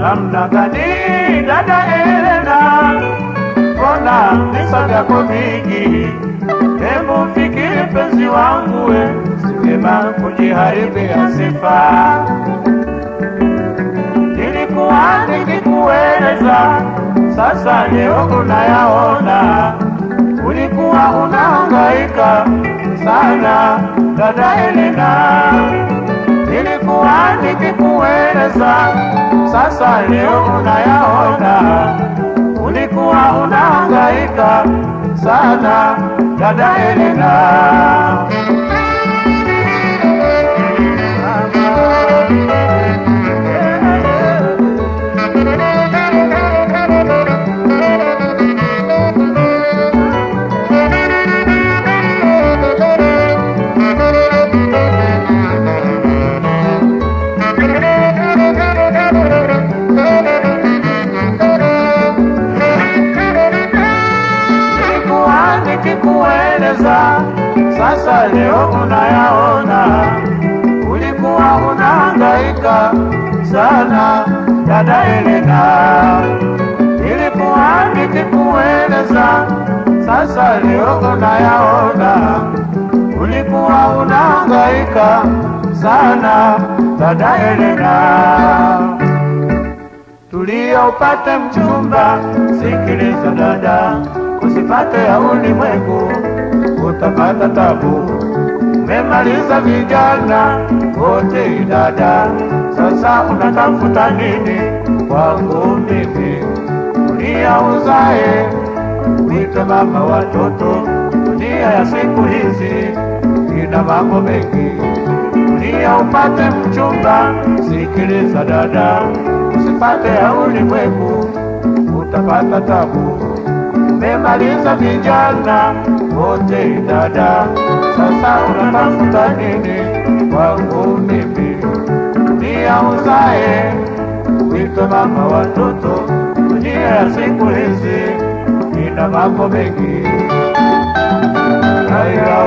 namna gani dada Elena, mbona visa vyako vingi? Hebu fikiri mpenzi wangu, we si vyema kujiharibia sifa. Nilikuwa nikikueleza, sasa leo unayaona. Ulikuwa unahangaika sana dada Elena, nilikuwa nikikueleza, sasa leo unayaona. Ulikuwa unahangaika sana dada Elena. Sasa leo unayaona. Ulikuwa unahangaika sana dada Elena, nilikuwa nikikueleza, sasa leo unayaona. Ulikuwa unahangaika sana dada Elena tulia upate mchumba. Sikiliza dada, usipate ya ulimwengu, utapata tabu. memaliza vijana wote idada, sasa unatafuta nini kwangu mimi? Dunia uzae, wite mama watoto. Dunia ya siku hizi ina mambo mengi dunia upate mchumba. Sikiliza dada, usipate ya ulimwengu, utapata tabu. Umemaliza vijana wote dada, sasa unatafuta nini kwangu mimi? Dunia uzae, wito mama watoto. Dunia ya siku hizi ina mambo mengi. Haya,